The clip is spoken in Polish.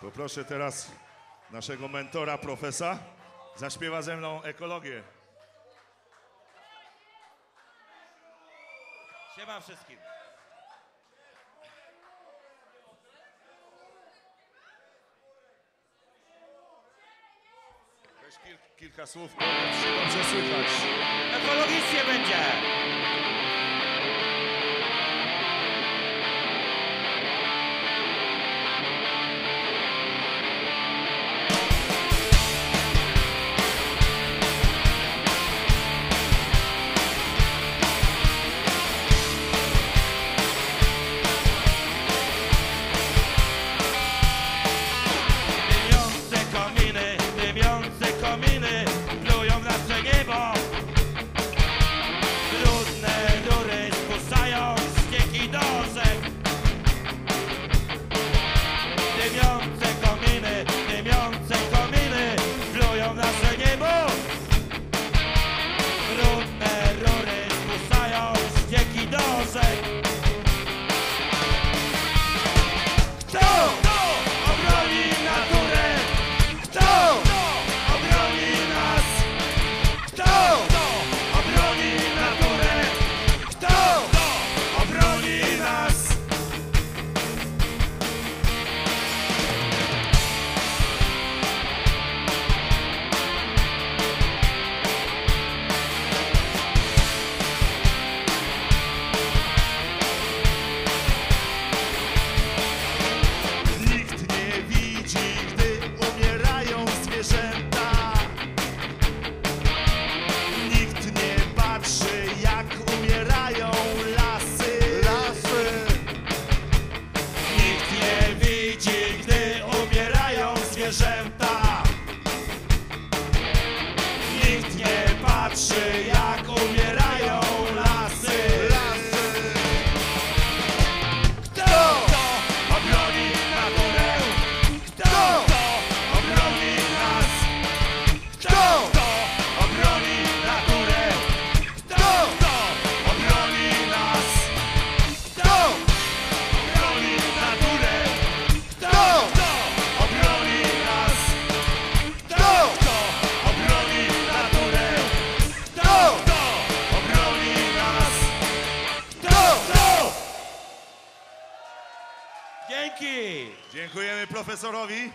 Poproszę teraz naszego mentora, profesa. Zaśpiewa ze mną ekologię. Siema wszystkim. Weź kilka słów, bo dobrze słychać. Ekologicznie Pięknie, że. Dzięki! Dziękujemy profesorowi.